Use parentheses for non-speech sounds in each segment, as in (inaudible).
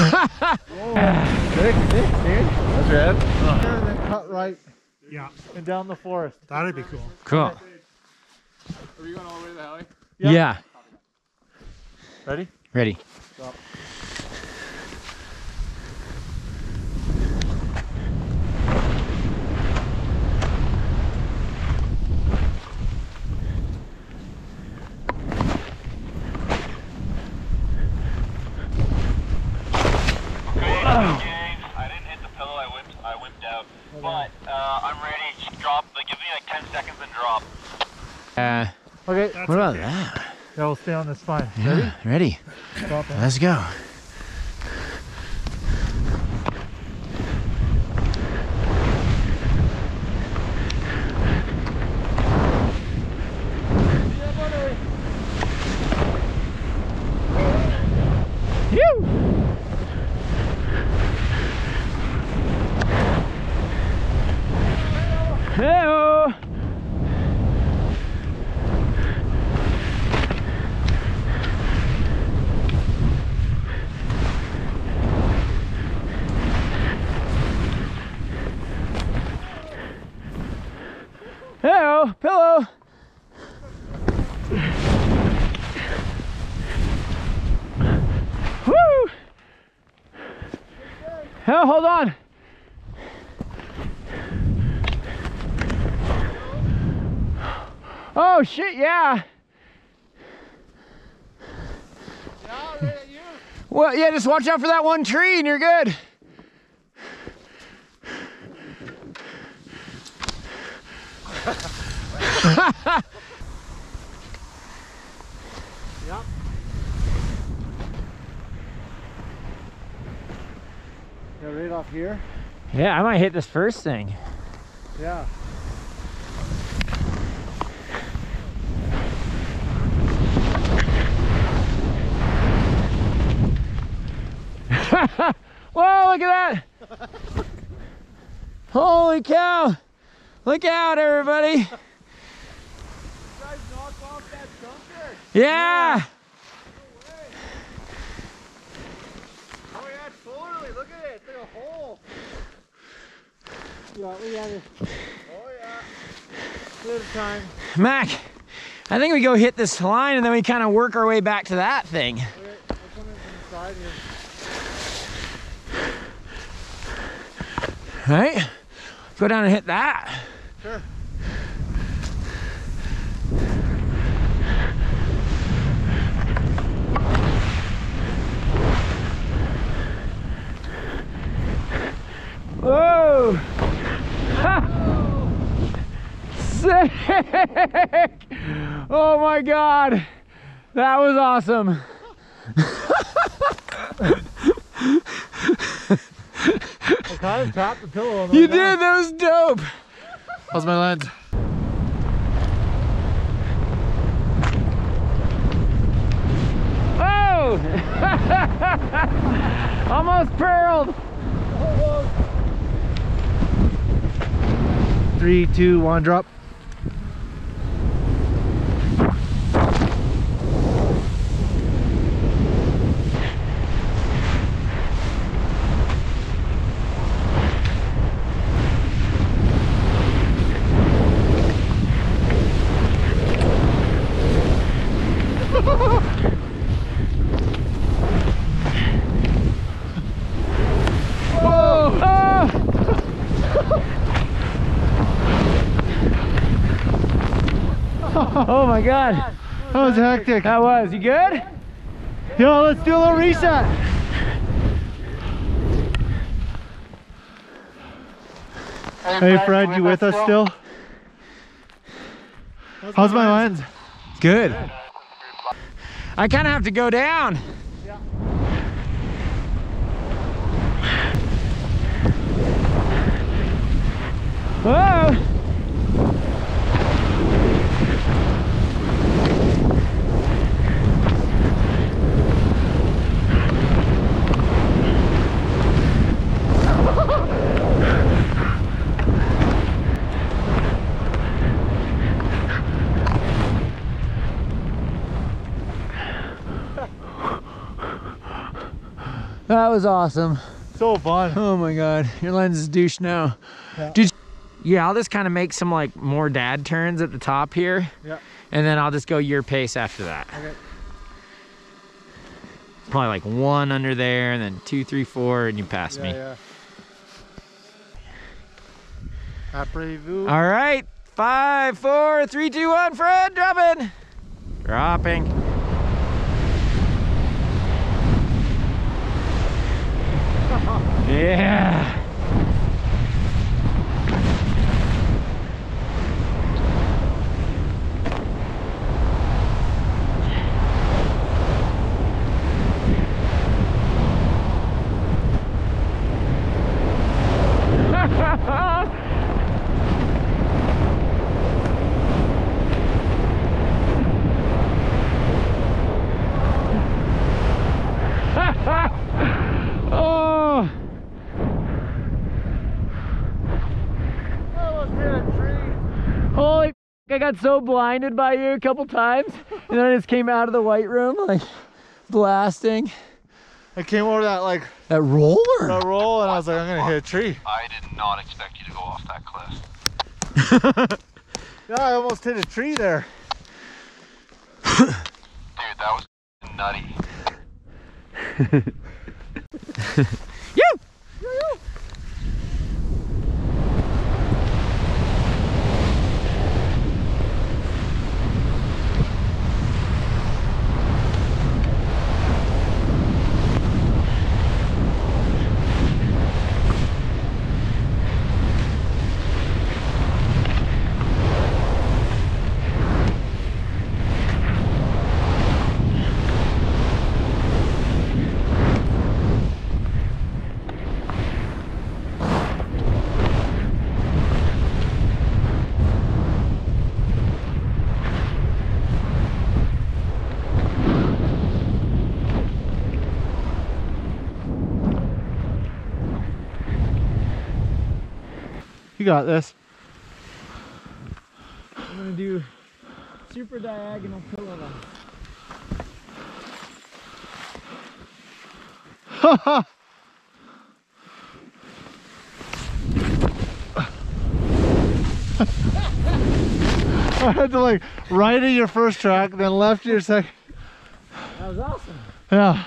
Sick, sick, dude. That's rad. And then cut right Yeah, and down the forest. that'd be cool. Cool. Are we going all the way to the alley? Yeah. Yeah. Ready? Ready. Stop. I didn't hit the pillow. I whipped. I whipped out. But uh, I'm ready. Just drop. Like, give me like 10 seconds and drop. Uh, Okay. what about that? Yeah, we'll stay on this spine. Ready? Yeah, ready. It. Let's go. Oh, hold on. Oh shit, yeah. Well, yeah, just watch out for that one tree and you're good. (laughs) Yeah, right off here. Yeah, I might hit this first thing. Yeah. (laughs) Whoa, look at that. (laughs) Holy cow. Look out, everybody. Guys, knock off that junker. Yeah. Oh yeah, totally. Look at it. It's like a we got it. Oh yeah. Time. Mac, I think we go hit this line and then we kind of work our way back to that thing. Side here. Right? Go down and hit that. Sure. Whoa! Ha! Sick! Oh my god! That was awesome. I kind of tapped the pillow on the You did, down. that was dope. How's my lens? Oh! (laughs) Almost pearled. Oh, Three, two, one, drop. Oh! Ah! oh my god. That was hectic. That was. You good? Yo, let's do a little reset. Hey Fred, you with us still? How's my lens? Good. I kind of have to go down. Whoa! That was awesome. So fun. Oh my god, your lens is douche now. Yeah. Dude, yeah, I'll just kind of make some like more dad turns at the top here. Yeah. And then I'll just go your pace after that. Okay. Probably like one under there and then two, three, four, and you pass Yeah, me. yeah. All right, five, four, three, two, one, Fred, dropping. Dropping. Yeah. Oh. Almost hit a tree. Holy f- I got so blinded by you a couple times. And then I just came out of the white room like blasting. I came over that like That roller? that roll and I was like, I'm gonna hit a tree. I did not expect you to go off that cliff. (laughs) Yeah, I almost hit a tree there. (laughs) Dude, that was nutty. (laughs) You got this. I'm gonna do super diagonal pillow. (laughs) I had to like right at your first track, then left your second. That was awesome. Yeah.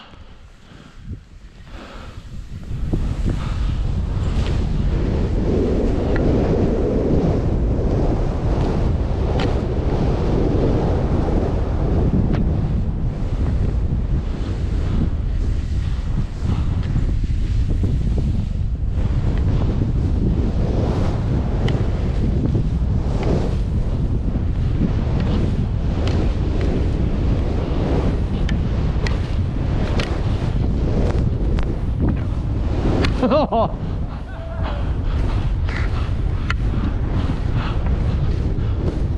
哦